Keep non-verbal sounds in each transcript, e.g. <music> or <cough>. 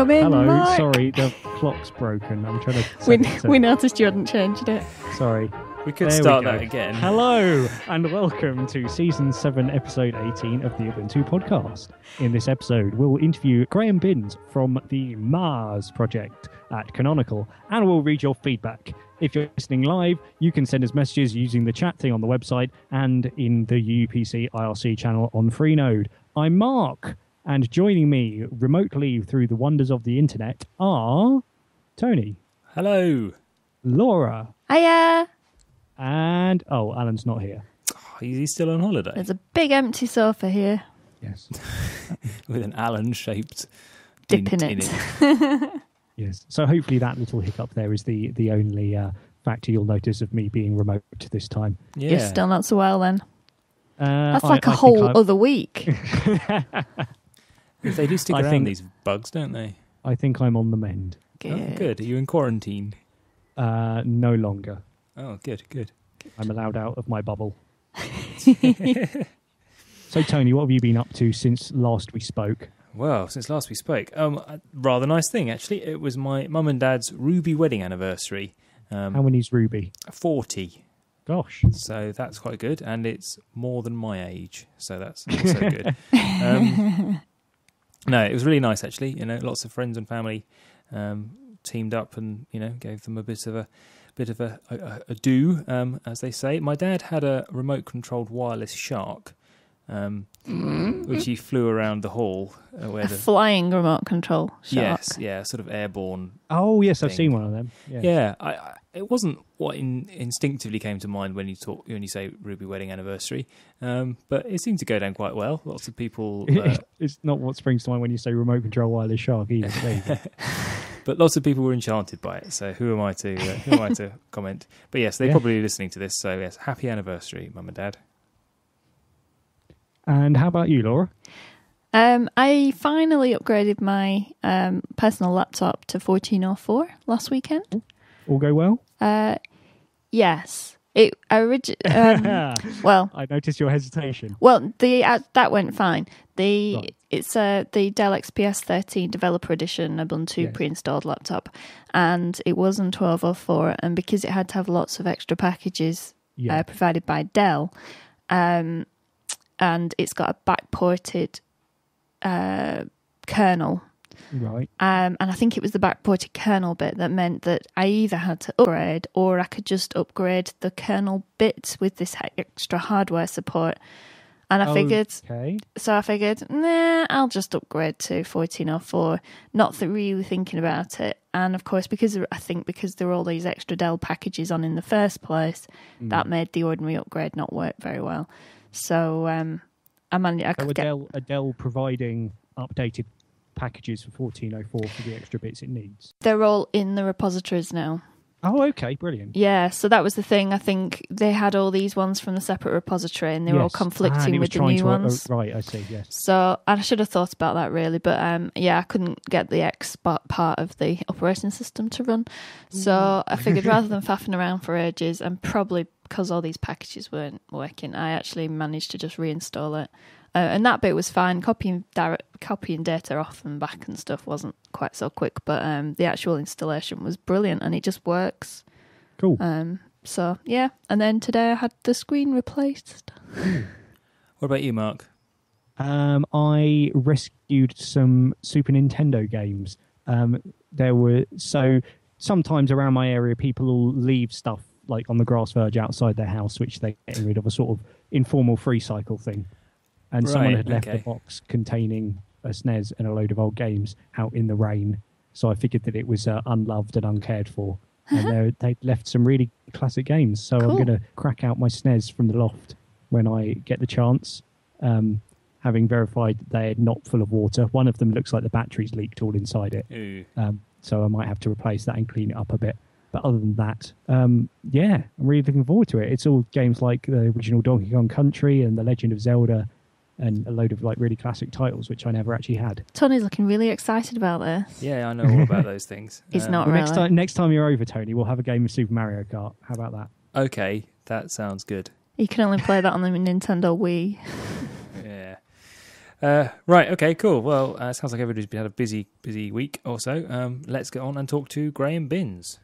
Come in, Hello, Mark. sorry, the clock's broken. I'm trying to. set We, it to- we noticed you hadn't changed it. Sorry. We could There start go. that again. Hello, and welcome to season 7, episode 18 of the Ubuntu podcast. In this episode, we'll interview Graham Binns from the MAAS project at Canonical, and we'll read your feedback. If you're listening live, you can send us messages using the chat thing on the website and in the UPC IRC channel on Freenode. I'm Mark, and joining me remotely through the wonders of the internet are Tony, Hello. Laura, Hiya! and oh, Alan's not here. Oh, he's still on holiday There's a big empty sofa here. Yes. <laughs> with an Alan shaped Dip in it. <laughs> Yes. So hopefully that little hiccup there is the the only uh, factor you'll notice of me being remote this time. Yeah. You're still not so well then. Uh, That's like I a think whole other week. <laughs> They do stick I around think- these bugs, don't they? I think I'm on the mend. Oh, Good. good. Are you in quarantine? Uh, no longer. Oh, good, good. I'm allowed out of my bubble. <laughs> so Tony, what have you been up to since last we spoke? Well, since last we spoke, um, rather nice thing actually. It was my mum and dad's ruby wedding anniversary. Um, How many's Ruby? forty, Gosh. so that's quite good, and it's more than my age, so that's also good. Um, <laughs> no, it was really nice actually. You know, lots of friends and family um, teamed up, and you know, gave them a bit of a bit of a, a, a do, um, as they say. My dad had a remote controlled wireless shark, um, which he flew around the hall uh, where A the flying remote control shark. yes, yeah, sort of airborne. Oh yes, I've seen one of them. Yeah. Yeah, I, I, it wasn't what in, instinctively came to mind when you talk when you say Ruby wedding anniversary, um, but it seemed to go down quite well. Lots of people. <laughs> Uh, it's not what springs to mind when you say remote control wireless shark either. There you. <laughs> But lots of people were enchanted by it. So who am I to uh, who am I to <laughs> comment? But yes, they're Yeah. probably listening to this. So yes, happy anniversary, mum and dad. And how about you, Laura? Um, I finally upgraded my um, personal laptop to 1404 last weekend. All go well? Uh, yes. It origi- um, <laughs> well, I noticed your hesitation. Well, the uh, that went fine. The Right. it's uh, the Dell XPS 13 Developer Edition Ubuntu Yes. pre-installed laptop, and it was on 1204. And because it had to have lots of extra packages Yeah. uh, provided by Dell, um, and it's got a backported uh, kernel. right. Um, and I think it was the backported kernel bit that meant that I either had to upgrade or I could just upgrade the kernel bit with this extra hardware support. And I figured, Okay. so I figured, nah, I'll just upgrade to 1404, not th- really thinking about it. And of course, because I think because there were all these extra Dell packages on in the first place, Mm. that made the ordinary upgrade not work very well. So um, I managed. I So could get Adele, Adele providing updated packages for 1404 for the extra bits it needs. they're all in the repositories now. Oh, okay, brilliant. Yeah, so that was the thing. I think they had all these ones from the separate repository, and they were all Yes. Ah, conflicting it with the new to, uh, ones. right, I see. Yes. So I should have thought about that really, but um, yeah, I couldn't get the X part of the operating system to run. So I figured rather than faffing around for ages, and probably because all these packages weren't working, I actually managed to just reinstall it. Uh, and that bit was fine. Copying direct, copying data off and back and stuff wasn't quite so quick, but um, the actual installation was brilliant, and it just works. Cool. Um, so yeah, and then today I had the screen replaced. <laughs> What about you, Mark? Um, I rescued some Super Nintendo games. Um, there were so sometimes around my area, people will leave stuff like on the grass verge outside their house, which they're getting rid of a sort of informal free cycle thing. And someone had left okay. a box containing a SNES and a load of old games out in the rain. So I figured that it was uh, unloved and uncared for. <laughs> And they they'd left some really classic games. So I'm going to crack out my SNES from the loft when I get the chance. Um, having verified that they're not full of water. One of them looks like the battery's leaked all inside it. Um, so I might have to replace that and clean it up a bit. But other than that, um, yeah, I'm really looking forward to it. It's all games like the original Donkey Kong Country and The Legend of Zelda and a load of like really classic titles which I never actually had. Tony's looking really excited about this. Yeah, I know all about those things. <laughs> He's Um, not Well, next time next time you're over, Tony, we'll have a game of Super Mario Kart. How about that? Okay, that sounds good. You can only play that on the Nintendo Wii. <laughs> Yeah. Uh, right. Okay. Cool. Well, uh, sounds like everybody's had a busy, busy week or so. Um, let's get on and talk to Graham Binns.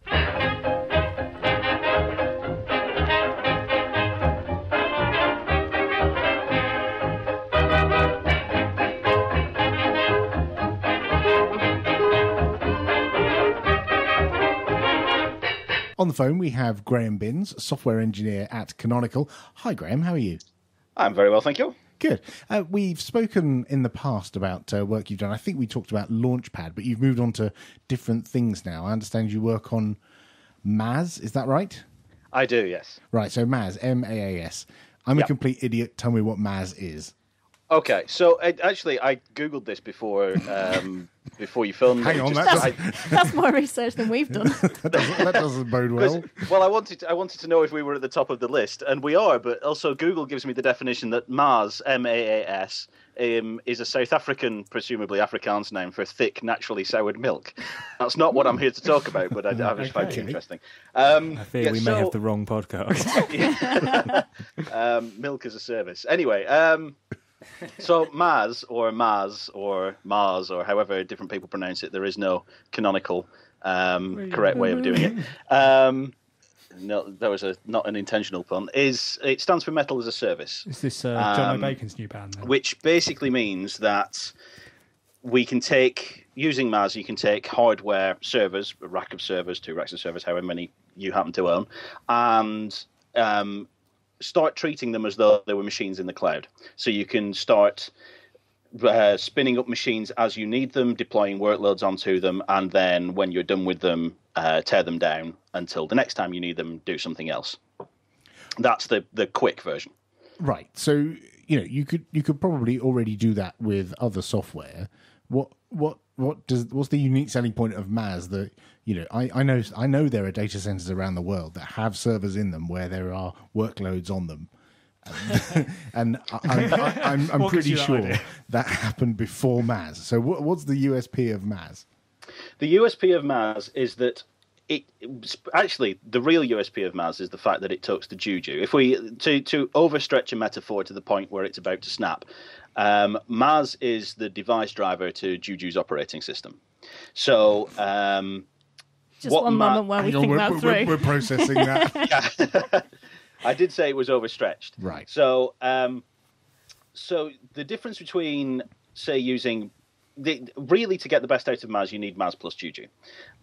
On the phone, we have Graham Binns, software engineer at Canonical. Hi, Graham. How are you? I'm very well, thank you. Good. Uh, we've spoken in the past about uh, work you've done. I think we talked about Launchpad, but you've moved on to different things now. I understand you work on MAAS. Is that right? I do, yes. Right. So MAAS, M A A S. I'm a complete idiot. Tell me what MAAS is. Okay, so uh, actually, I googled this before um, <laughs> before you filmed. Hang on, just- that's- I- <laughs> That's more research than we've done. <laughs> That doesn't, that doesn't bode 'cause- well. well, I wanted to, I wanted to know if we were at the top of the list, and we are. But also, Google gives me the definition that Mars, M A A S, um, is a South African, presumably Afrikaans name for thick, naturally soured milk. That's not what I'm here to talk about, but I, I just found it Okay. interesting. Um, I fear yeah, we may so- have the wrong podcast. um, milk as a service. Anyway, um, so Mars or Mars or Mars or however different people pronounce it, there is no canonical um, correct way of doing it. Um, no, that was a not an intentional pun. Is it stands for metal as a service, Is this uh, John Um, O'Bacon's new band? Then? which basically means that we can take using MAAS. You can take hardware servers, a rack of servers, two racks of servers, however many you happen to own, and um, start treating them as though they were machines in the cloud. So you can start uh, spinning up machines as you need them, deploying workloads onto them, and then when you're done with them, uh, tear them down until the next time you need them, do something else. That's the the quick version. Right. So you know you could you could probably already do that with other software. What what what does what's the unique selling point of MAAS that you know I, I know I know there are data centers around the world that have servers in them where there are workloads on them. and <laughs> I, I'm, I, I'm, I'm pretty you that sure that happened before MAAS. So what, what's the USP of MAAS? The USP of MAAS is that it actually the real USP of MAAS is the fact that it talks to Juju. If we to to overstretch a metaphor to the point where it's about to snap, um, MAAS is the device driver to Juju's operating system. So. Um, Just What one ma- moment while we think we're, that we're- through. we're processing that. <laughs> <laughs> I did say it was overstretched. Right. So, um, so the difference between, say, using the, really to get the best out of MAAS, you need MAAS plus Juju,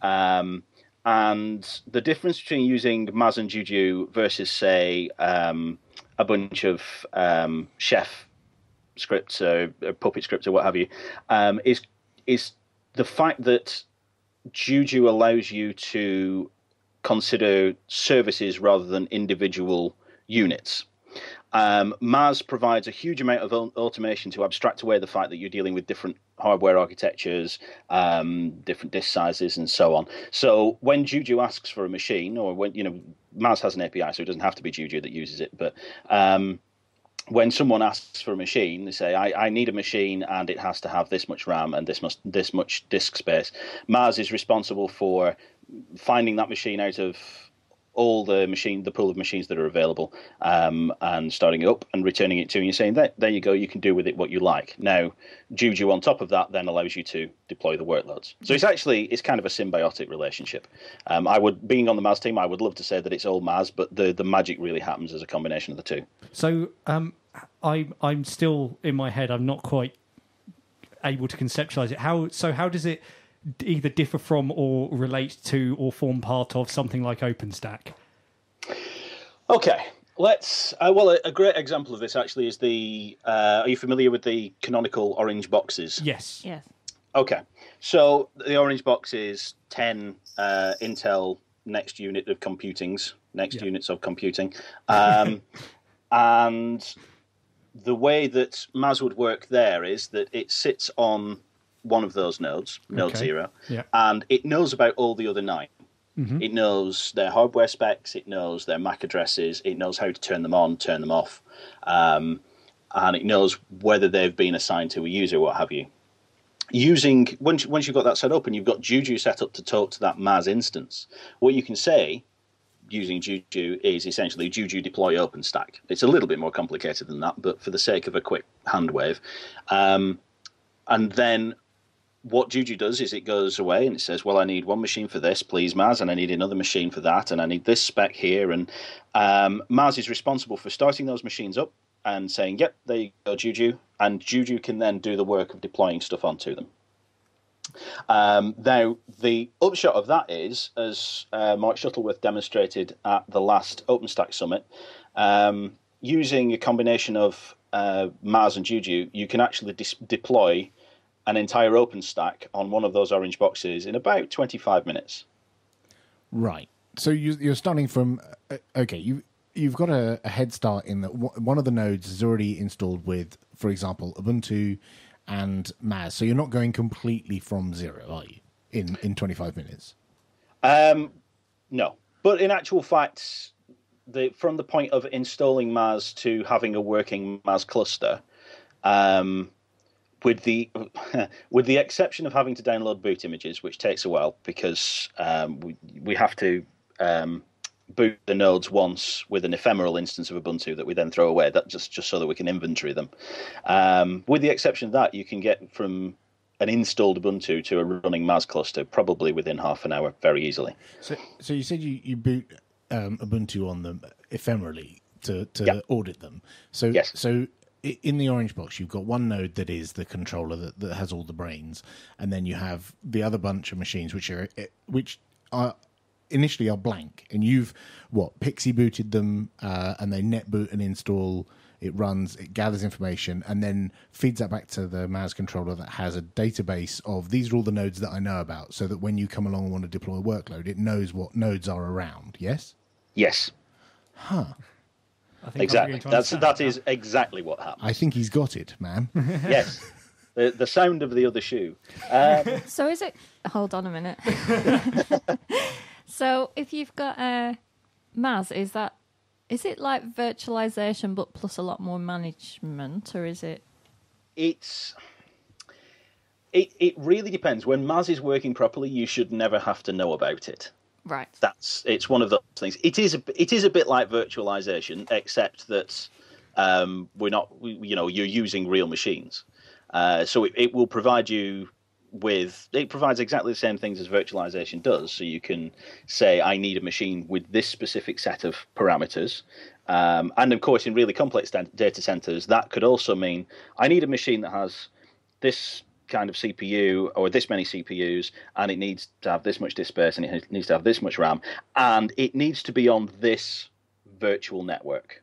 um, and the difference between using MAAS and Juju versus, say, um, a bunch of um, Chef scripts or, or Puppet scripts or what have you, um, is is the fact that Juju allows you to consider services rather than individual units. Um, MAAS provides a huge amount of automation to abstract away the fact that you're dealing with different hardware architectures, um, different disk sizes, and so on. So when Juju asks for a machine, or when you know MAAS has an API, so it doesn't have to be Juju that uses it, but um, when someone asks for a machine, they say, I, I need a machine and it has to have this much RAM and this much this much disk space. MAAS is responsible for finding that machine out of all the machine, the pool of machines that are available, um, and starting it up and returning it to you, and saying, there, there you go, you can do with it what you like. Now, Juju on top of that then allows you to deploy the workloads. So it's actually it's kind of a symbiotic relationship. Um, I would, being on the MAAS team, I would love to say that it's all MAAS, but the the magic really happens as a combination of the two. So um, I, I'm still in my head. I'm not quite able to conceptualize it. How so? How does it either differ from or relate to or form part of something like OpenStack? Okay, let's. Uh, well, a, a great example of this actually is the. Uh, are you familiar with the canonical orange boxes? Yes. Yes. Okay, so the orange box is ten uh, Intel next unit of computings, next Yeah. units of computing, um, <laughs> and the way that MAAS would work there is that it sits on one of those nodes, node Okay. zero, Yeah. and it knows about all the other 9 It knows their hardware specs, it knows their MAC addresses, it knows how to turn them on, turn them off, um, and it knows whether they've been assigned to a user, what have you. Using once once you've got that set up and you've got Juju set up to talk to that MAAS instance, what you can say using Juju is essentially Juju deploy OpenStack. It's a little bit more complicated than that, but for the sake of a quick hand wave. Um, and then what Juju does is it goes away and it says, "Well, I need one machine for this, please, MAAS, and I need another machine for that, and I need this spec here." And um, MAAS is responsible for starting those machines up and saying, "Yep, there you go, Juju," and Juju can then do the work of deploying stuff onto them. Um, now, the upshot of that is, as uh, Mark Shuttleworth demonstrated at the last OpenStack Summit, um, using a combination of uh, MAAS and Juju, you can actually dis- deploy an entire open stack on one of those orange boxes in about 25 minutes. Right. So you, you're starting from uh, okay. You you've got a, a head start in that one of the nodes is already installed with, for example, Ubuntu and MAAS. So you're not going completely from zero, are you? In in 25 minutes. Um, no, but in actual fact, the from the point of installing MAAS to having a working MAAS cluster, um, with the <laughs> with the exception of having to download boot images, which takes a while because um, we we have to um, boot the nodes once with an ephemeral instance of Ubuntu that we then throw away. That just just so that we can inventory them. Um, with the exception of that, you can get from an installed Ubuntu to a running MAAS cluster probably within half an hour, very easily. So, so you said you you boot um, Ubuntu on them ephemerally to to yep. audit them. So yes. so in the orange box, you've got one node that is the controller that, that has all the brains, and then you have the other bunch of machines which are which are initially are blank, and you've what PXE booted them, uh, and they net boot and install. It runs, it gathers information, and then feeds that back to the MAAS controller that has a database of these are all the nodes that I know about, so that when you come along and want to deploy a workload, it knows what nodes are around. Yes. Yes. Huh. Exactly. That's that is exactly what happened. I think he's got it, man. <laughs> yes. The the sound of the other shoe. Um, <laughs> so is it? Hold on a minute. <laughs> so if you've got a MAAS, is that is it like virtualization but plus a lot more management, or is it? It's. It, it really depends. When MAAS is working properly, you should never have to know about it. Right. That's it's one of those things. It is a, it is a bit like virtualization, except that um, we're not. You know, you're using real machines, uh, so it, it will provide you with it provides exactly the same things as virtualization does. So you can say, I need a machine with this specific set of parameters. Um, and of course, in really complex data centers, that could also mean I need a machine that has this kind of CPU or this many CPUs, and it needs to have this much disk space, and it needs to have this much RAM, and it needs to be on this virtual network.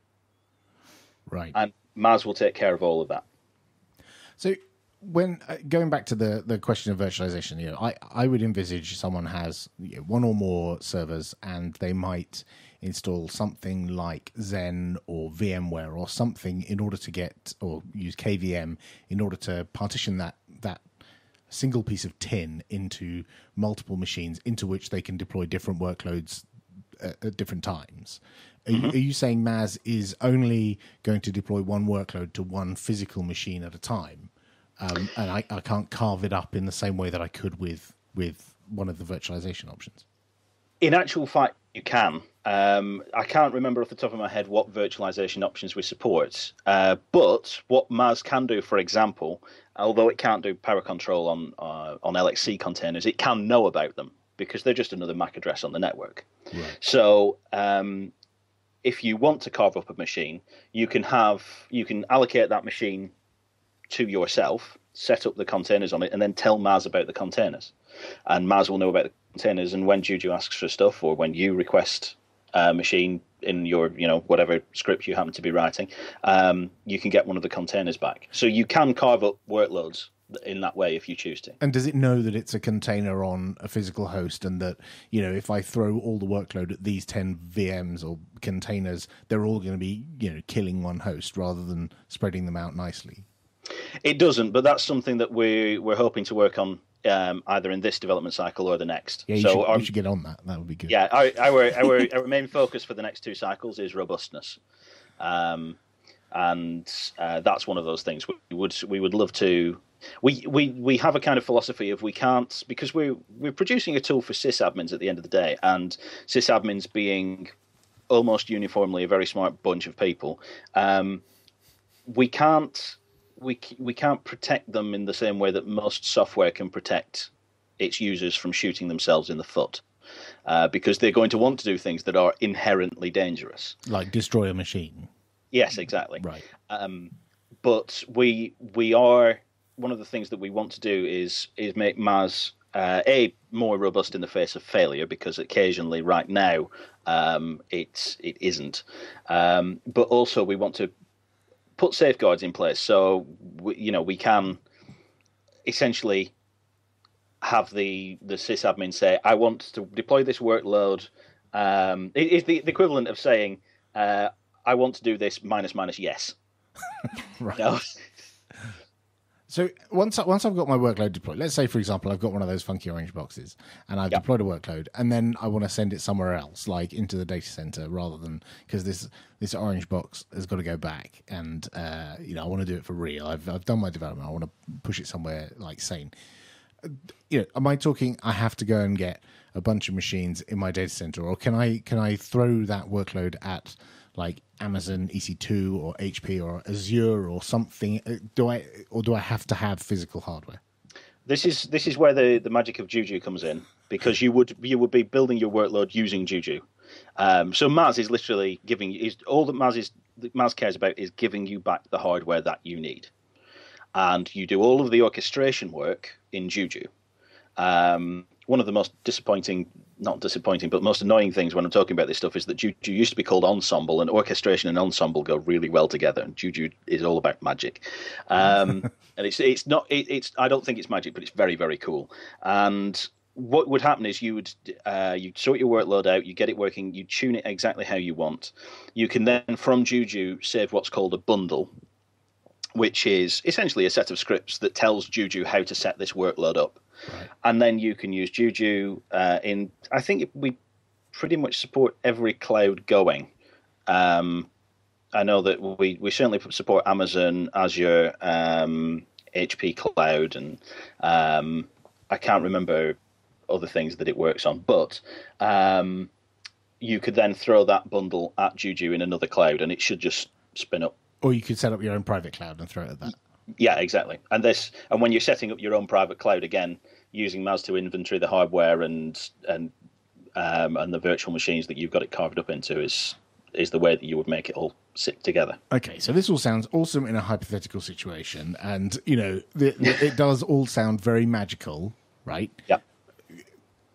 Right. And MAAS will take care of all of that. So when uh, going back to the the question of virtualization, you know, I I would envisage someone has you know, one or more servers, and they might install something like Xen or VMware or something in order to get or use KVM in order to partition that that single piece of tin into multiple machines into which they can deploy different workloads at, at different times. Are, mm-hmm. you, are, you, saying MAAS is only going to deploy one workload to one physical machine at a time, um, and I, I can't carve it up in the same way that I could with with one of the virtualization options? In actual fact, you can. Um, I can't remember off the top of my head what virtualization options we support, uh, but what MAAS can do, for example, although it can't do power control on uh, on LXC containers, it can know about them because they're just another MAC address on the network. Right. So um, if you want to carve up a machine, you can have you can allocate that machine to yourself, set up the containers on it, and then tell MAAS about the containers. And MAAS will know about the containers. And when Juju asks for stuff, or when you request a machine in your, you know, whatever script you happen to be writing, um, you can get one of the containers back. So you can carve up workloads in that way if you choose to. And does it know that it's a container on a physical host and that, you know, if I throw all the workload at these 10 VMs or containers, they're all going to be, you know, killing one host rather than spreading them out nicely? It doesn't, but that's something that we we're hoping to work on um, either in this development cycle or the next. Yeah, you, so should, our, you should get on that. That would be good. Yeah, our our, our, our main focus for the next two cycles is robustness, um, and uh, that's one of those things we would we would love to we, we we have a kind of philosophy of we can't because we're we're producing a tool for sysadmins at the end of the day, and sysadmins being almost uniformly a very smart bunch of people. Um, we can't we we can't protect them in the same way that most software can protect its users from shooting themselves in the foot. Uh, because they're going to want to do things that are inherently dangerous, like destroy a machine. Yes, exactly. Right. Um, but we we are one of the things that we want to do is is make MAAS uh, a more robust in the face of failure because occasionally, right now, um, it it isn't. Um, but also, we want to put safeguards in place so we, you know we can essentially have the the sysadmin say, "I want to deploy this workload." Um, it is the, the equivalent of saying, uh, "I want to do this minus minus yes." <laughs> Right. No. So once I, once I've got my workload deployed, let's say for example I've got one of those funky orange boxes and I've Yep. deployed a workload, and then I want to send it somewhere else, like into the data center, rather than because this this orange box has got to go back, and uh, you know I want to do it for real. I've I've done my development. I want to push it somewhere like sane. You know, am I talking? I have to go and get a bunch of machines in my data center, or can I can I throw that workload at like Amazon EC2 or HP or Azure or something? Uh, Do I or do I have to have physical hardware? This is this is where the, the magic of Juju comes in because you would you would be building your workload using Juju. Um, so MAAS is literally giving is all that MAAS is MAAS cares about is giving you back the hardware that you need, and you do all of the orchestration work in Juju. Um, one of the most disappointing, not disappointing, but most annoying things when I'm talking about this stuff is that Juju used to be called Ensemble, and orchestration and Ensemble go really well together. And Juju is all about magic, um, <laughs> and it's it's not it, it's I don't think it's magic, but it's very very cool. And what would happen is you would uh, you sort your workload out, you get it working, you tune it exactly how you want. You can then from Juju save what's called a bundle, which is essentially a set of scripts that tells Juju how to set this workload up. And then you can use Juju uh, in, I think we pretty much support every cloud going. Um, I know that we, we certainly support Amazon, Azure, um, HP Cloud, and um, I can't remember other things that it works on. But um, you could then throw that bundle at Juju in another cloud, and it should just spin up Or you could set up your own private cloud and throw it at that. Yeah, exactly. And this, and when you're setting up your own private cloud again, using MAAS to inventory the hardware and and um, and the virtual machines that you've got it carved up into is is the way that you would make it all sit together. Okay, so this all sounds awesome in a hypothetical situation, and you know the, the, it does all sound very magical, right? Yeah.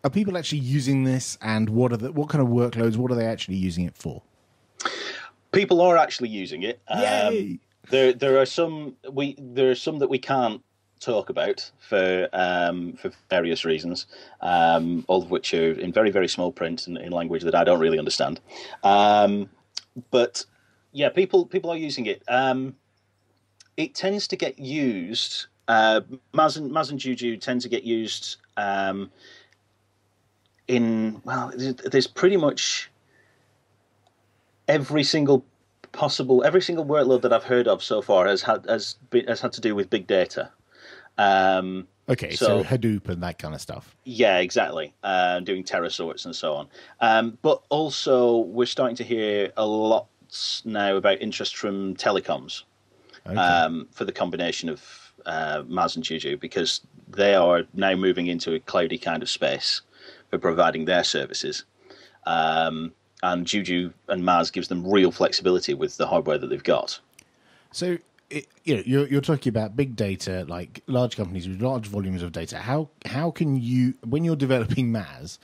Are people actually using this, and what are the what kind of workloads? What are they actually using it for? People are actually using it. Um! There there are some we there are some that we can't talk about for um, for various reasons, um, all of which are in very very small print and in language that I don't really understand. Um, but yeah, people people are using it. Um, it tends to get used. Uh, MAAS and Juju tend to get used um, in well. There's pretty much every single possible every single workload that I've heard of so far has had has been, has had to do with big data. Um, Okay, so, So- Hadoop and that kind of stuff. yeah, exactly. Uh, doing TeraSorts and so on. Um, but also, we're starting to hear a lot now about interest from telecoms Okay. um, for the combination of uh, MAAS and Juju because they are now moving into a cloudy kind of space for providing their services. Um, and Juju and MAAS gives them real flexibility with the hardware that they've got. So, it, you know, you're, you're talking about big data, like large companies with large volumes of data. How how can you, when you're developing MAAS,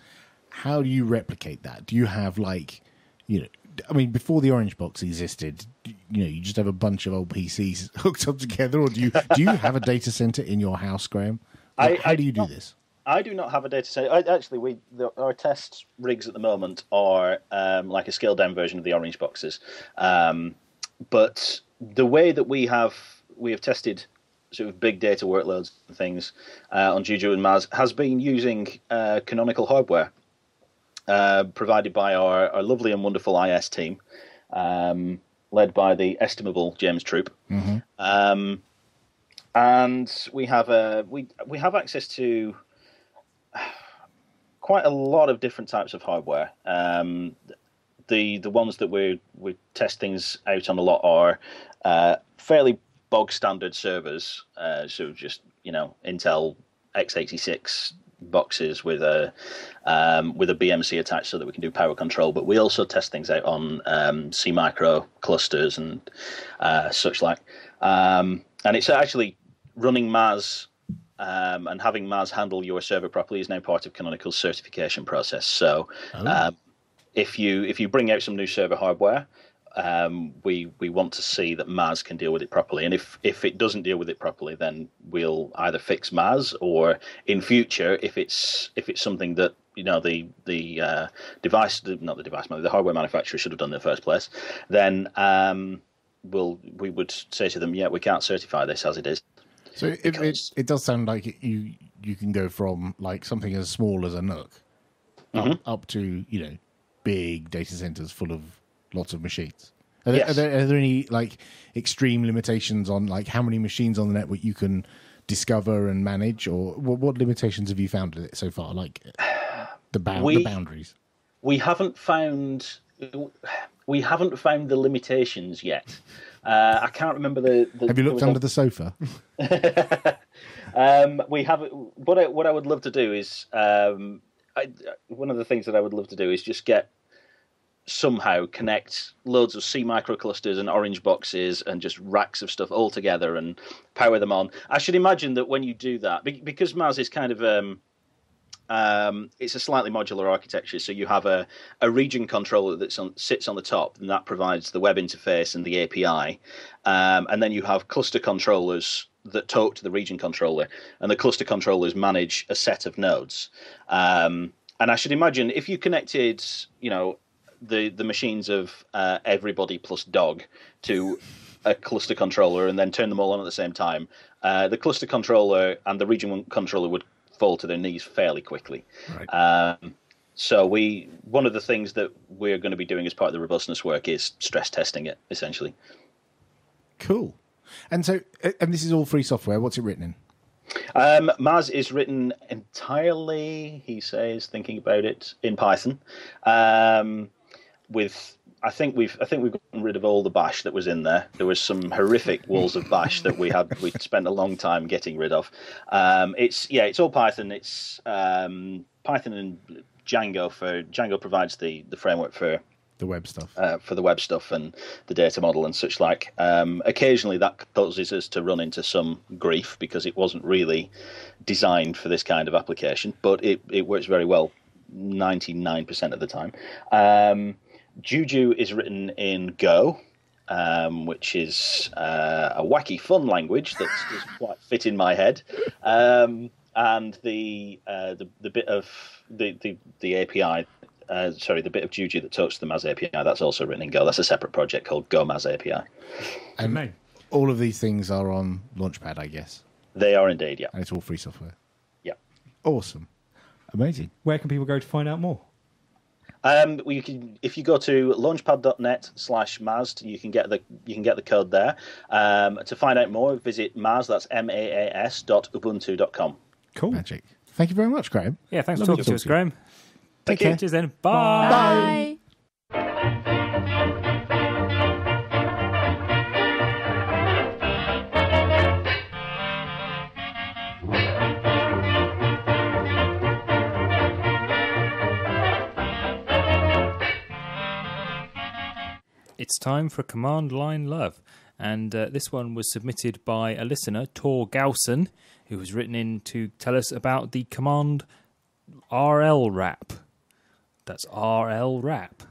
how do you replicate that? Do you have like, you know, I mean, before the Orange Box existed, you know, you just have a bunch of old PCs <laughs> hooked up together, or do you do you have a data center in your house, Graham? I- how I do you do don't- this? I do not have a data center. I, actually, we the, our test rigs at the moment are um, like a scaled down version of the orange boxes, um, but the way that we have we have tested sort of big data workloads and things uh, on Juju and MAAS has been using uh, canonical hardware uh, provided by our, our lovely and wonderful IS team, um, led by the estimable James Troup. Um, and we have a we we have access to quite a lot of different types of hardware. Um, the the ones that we we test things out on a lot are uh, fairly bog standard servers, uh, so just you know Intel x86 boxes with a um, with a BMC attached so that we can do power control. But we also test things out on um, SeaMicro clusters and uh, such like. Um, and it's actually running MAAS um, and having MAAS handle your server properly is now part of Canonical's certification process. So, um, if you if you bring out some new server hardware, um, we we want to see that MAAS can deal with it properly. And if if it doesn't deal with it properly, then we'll either fix MAAS or in future, if it's if it's something that you know the the uh, device not the device the hardware manufacturer should have done in the first place, then um, we'll we would say to them, yeah, we can't certify this as it is. So it, it it does sound like you you can go from like something as small as a NUC up, Mm-hmm. up to you know big data centers full of lots of machines. Are there, Yes. are, there, are there any like extreme limitations on like how many machines on the network you can discover and manage, or what, what limitations have you found with it so far? Like the, bound, the boundaries. we haven't found we haven't found the limitations yet. Uh, I can't remember the. the Have you looked was a- under the sofa? <laughs> Um, we have what I, what I would love to do is um, I, one of the things that I would love to do is just get somehow connect loads of SeaMicro clusters and orange boxes and just racks of stuff all together and power them on. I should imagine that when you do that, because MAAS is kind of um, um, it's a slightly modular architecture. So you have a, a region controller that sits on the top, and that provides the web interface and the API. Um, and then you have cluster controllers that talk to the region controller, and the cluster controllers manage a set of nodes. Um, and I should imagine if you connected, you know, the the machines of uh, everybody plus dog to a cluster controller and then turn them all on at the same time, uh, the cluster controller and the region controller would fall to their knees fairly quickly. Right. Um, so we one of the things that we're going to be doing as part of the robustness work is stress testing it essentially. Cool. And so, and this is all free software. What's it written in? Um, MAAS is written entirely, he says, thinking about it in Python. Um, with I think we've I think we've gotten rid of all the bash that was in there. There was some horrific walls of bash that we had we spent a long time getting rid of. Um, it's yeah, it's all Python. It's um, Python and Django for Django provides the the framework for The web stuff. uh, for the web stuff and the data model and such like. Um, occasionally, that causes us to run into some grief because it wasn't really designed for this kind of application, but it, it works very well 99% of the time. Juju is written in Go. Um, which is uh, a wacky, fun language that <laughs> doesn't quite fit in my head, um, and the, uh, the the bit of the the, the API uh, sorry, the bit of Juju that talks to the MAAS API, that's also written in Go. That's a separate project called Go MAAS API. and name. all of these things are on Launchpad, I guess, They are indeed, yeah. and it's all free software. Yeah. Awesome. Amazing. Where can people go to find out more? Um, well, you can, if you go to launchpad.net slash MAAS, you can get the you can get the code there. Um, to find out more, visit MAAS. That's M A A S dot ubuntu dot com. Cool. Magic. Thank you very much, Graham. Yeah, thanks Lovely for talking to talk us, to. Graham. Take you. care. Cheers then. Bye. Bye. It's time for Command Line Love. And uh, this one was submitted by a listener, Tor Gausen, who was written in to tell us about the command RL wrap. That's RL wrap.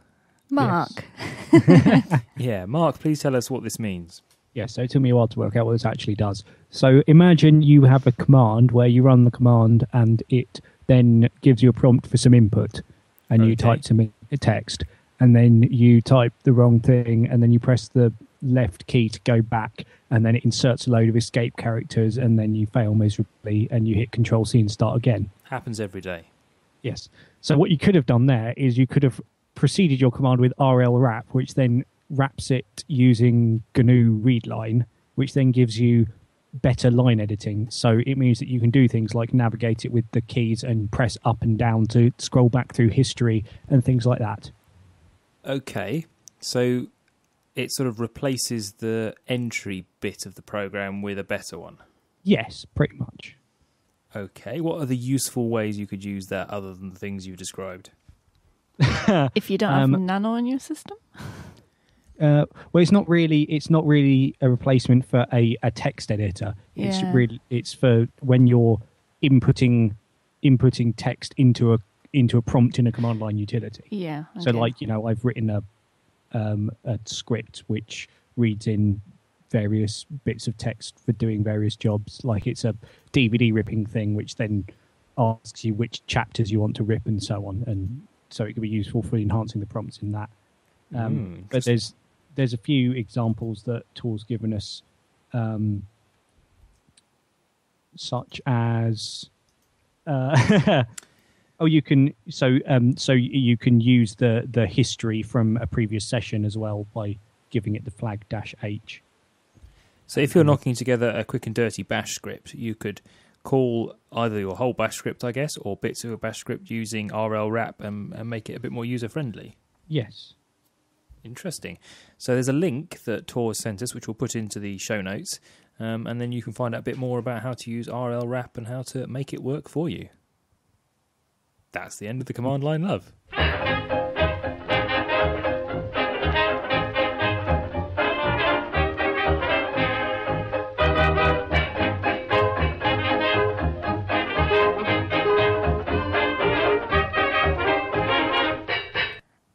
Mark. <laughs> Yeah, Mark, please tell us what this means. Yeah, so it took me a while to work out what this actually does. So imagine you have a command where you run the command and it then gives you a prompt for some input and you type some text and then you type the wrong thing and then you press the left key to go back and then it inserts a load of escape characters and then you fail miserably and you hit control C and start again. Happens every day. Yes. So what you could have done there is you could have preceded your command with RL wrap, which then wraps it using GNU readline, which then gives you better line editing. So it means that you can do things like navigate it with the keys and press up and down to scroll back through history and things like that. Okay, so it sort of replaces the entry bit of the program with a better one. Yes, pretty much. Okay, what are the useful ways you could use that other than the things you've described? <laughs> If you don't have Um, Nano on your system, Uh, well, it's not really. It's not really a replacement for a, a text editor. Yeah. It's really. It's for when you're inputting inputting text into a into a prompt in a command line utility. yeah. So, like you know, I've written a um, a script which reads in various bits of text for doing various jobs. Like it's a DVD ripping thing, which then asks you which chapters you want to rip and so on, and so it could be useful for enhancing the prompts in that. Um, Hmm, but there's there's a few examples that Tor's given us, um, such as uh, <laughs> oh, you can so um, so you can use the the history from a previous session as well by giving it the flag dash h. So if you're knocking together a quick and dirty bash script, you could call either your whole bash script, I guess, or bits of a bash script using RL wrap and, and make it a bit more user friendly. Yes. Interesting. So there's a link that Tor sent us, which we'll put into the show notes, um, and then you can find out a bit more about how to use RL wrap and how to make it work for you. That's the end of the command line love.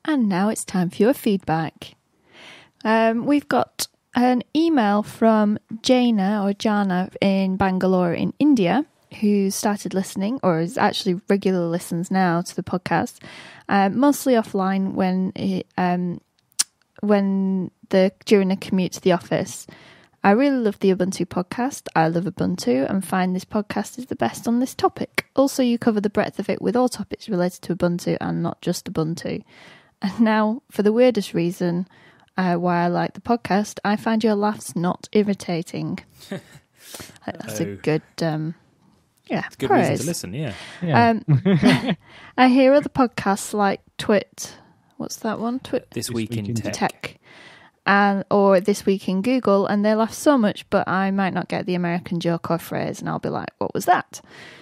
And now it's time for your feedback. Um, we've got an email from Jana or Jana in Bangalore in India who started listening or is actually regular listens now to the podcast, um, mostly offline when it, um, when the during a commute to the office. I really love the Ubuntu podcast. I love Ubuntu and find this podcast is the best on this topic. Also, you cover the breadth of it with all topics related to Ubuntu and not just Ubuntu. And now, for the weirdest reason uh, why I like the podcast, I find your laughs not irritating. <laughs> That's a Oh. good, um, yeah, It's a good praise. reason to listen, yeah. Yeah. Um, <laughs> <laughs> I hear other podcasts like Twit. What's that one? Twit This, week, in tech. Tech. And or this week in Google, and they laugh so much, but I might not get the American joke or phrase, and I'll be like, "What was that?"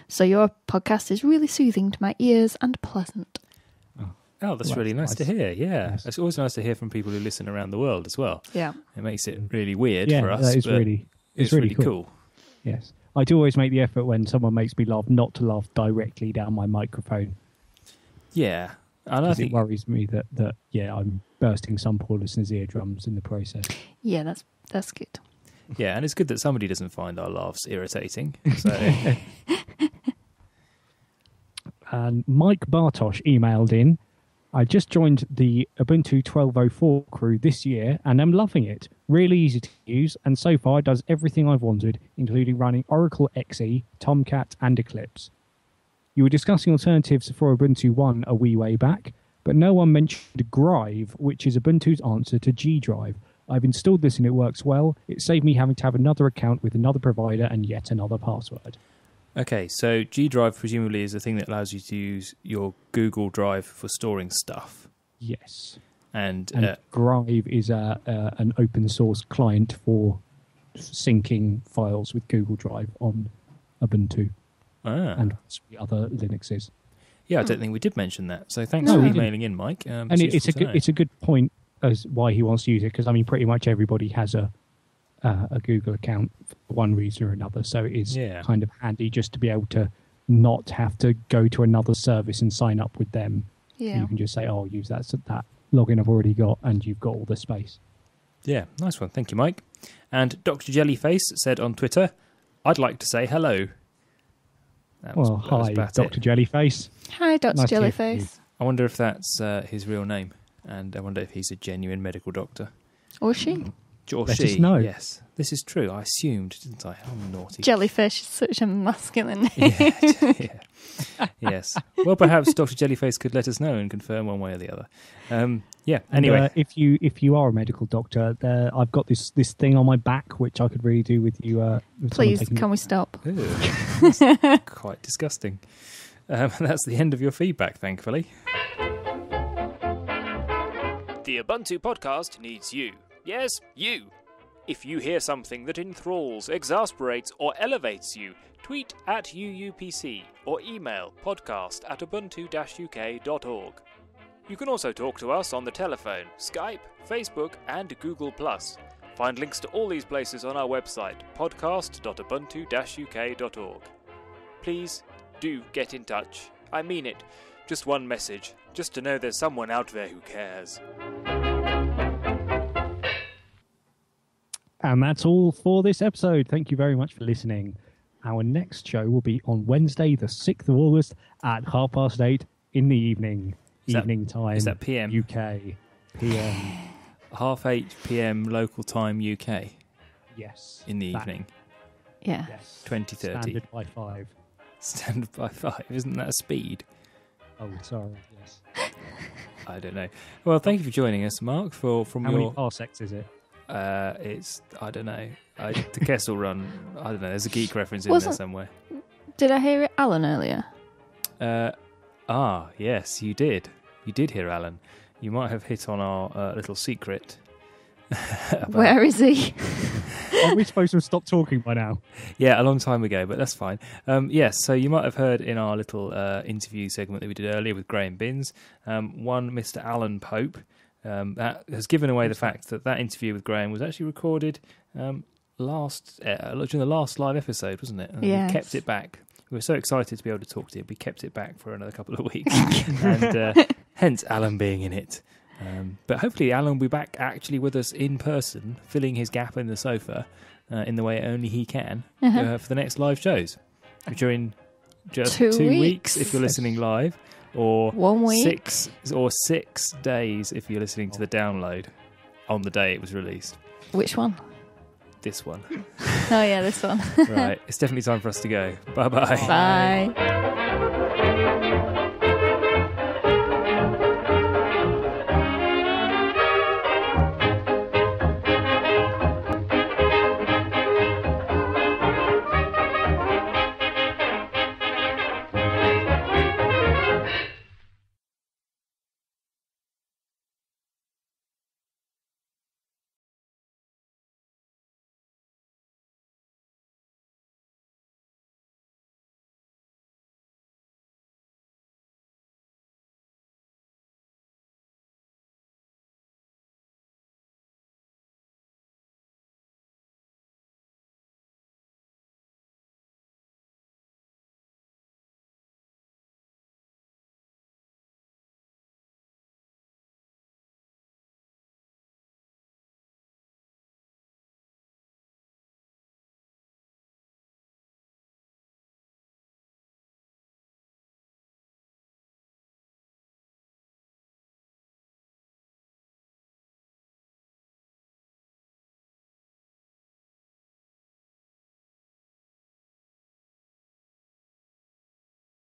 So your podcast is really soothing to my ears and pleasant. Oh, that's Well, really nice, that's to hear. Yeah, Yes. it's always nice to hear from people who listen around the world as well. Yeah, It makes it really weird yeah, for us. that is but really it's, really cool. Yes. I do always make the effort when someone makes me laugh not to laugh directly down my microphone Yeah, and I because it worries me that, that yeah I'm bursting some poor listener's eardrums in the process. yeah, that's that's good. yeah, and it's good that somebody doesn't find our laughs irritating. So <laughs> And Mike Bartosh emailed in. I just joined the Ubuntu 1204 crew this year and I'm loving it. Really easy to use, and so far does everything I've wanted, including running Oracle XE, Tomcat, and Eclipse. You were discussing alternatives for Ubuntu 1 a wee way back, but no one mentioned Grive, which is Ubuntu's answer to G Drive. I've installed this and it works well. It saved me having to have another account with another provider and yet another password. Okay, so G Drive presumably is the thing that allows you to use your Google Drive for storing stuff, Yes. and, And uh, Grive is a, uh, an open source client for syncing files with Google Drive on Ubuntu ah, and other Linuxes. yeah, I don't think we did mention that. So thanks No, for we emailing in, Mike. Um, and it, it's a good it's a good point as why he wants to use it because I mean pretty much everybody has a uh, a Google account for one reason or another. So it is Yeah. kind of handy just to be able to not have to go to another service and sign up with them. Yeah, You can just say, "Oh, I'll use that that login I've already got," and you've got all the space. Yeah, nice one. Thank you, Mike. And Dr. Jellyface said on Twitter, I'd like to say hello. That was, well, that was hi, about Doctor it. Jellyface. hi, Doctor Nice to hear from you. Jellyface. I wonder if that's uh, his real name. And I wonder if he's a genuine medical doctor. Or she? Or Let she. us know. Yes, this is true. I assumed, didn't I? I'm naughty. Jellyfish is such a masculine <laughs> name. yeah, <laughs> yeah. yes. Well, perhaps Dr. Jellyface could let us know and confirm one way or the other. Um, yeah. And, Anyway, uh, if you if you are a medical doctor, there, I've got this this thing on my back which I could really do with you. Uh, with Please, taking- can we stop? Ew, that's <laughs> quite disgusting. Um, that's the end of your feedback, thankfully. The Ubuntu podcast needs you. Yes, you. If you hear something that enthralls, exasperates, or elevates you, tweet at UUPC or email podcast at ubuntu-uk.org. You can also talk to us on the telephone, Skype, Facebook, and Google+. Find links to all these places on our website, podcast.ubuntu-uk.org. Please do get in touch. I mean it. Just one message, just to know there's someone out there who cares. And that's all for this episode. Thank you very much for listening. Our next show will be on Wednesday, the 6th of August at half past eight in the evening. Is that- evening time. is that PM? UK. PM. Half 8 pm local time UK Yes. in the That- evening, Yeah. Yes. 2030. Standard by five. Standard by 5. Isn't that a speed? Oh, sorry. Yes. <laughs> I don't know. Well, thank you for joining us, Mark, for from How many your. parsecs is it? Uh, it's, I don't know. I, the Kessel Run, I don't know. There's a geek reference in there Wasn't- somewhere. Did I hear Alan earlier? Uh, ah, yes, you did. You did hear Alan. You might have hit on our uh, little secret. <laughs> about- Where is he? <laughs> Are we supposed to have stopped talking by now? Yeah, a long time ago, but that's fine. Um, yes, so you might have heard in our little uh, interview segment that we did earlier with Graham Binns, um, one Mr. Alan Pope um, that has given away the fact that that interview with Graham was actually recorded um, last uh, during the last live episode, wasn't it? And Yes. We kept it back. We were so excited to be able to talk to him. We kept it back for another couple of weeks, <laughs> and uh, hence Alan being in it. Um, but hopefully, Alan will be back actually with us in person, filling his gap in the sofa uh, in the way only he can Uh-huh. uh, for the next live shows, which are in just Two two, weeks. weeks. if you're listening live, or One week. six or six days if you're listening to the download on the day it was released. Which one? This one, <laughs> Oh yeah, this one. <laughs> right? It's definitely time for us to go. Bye bye. Bye.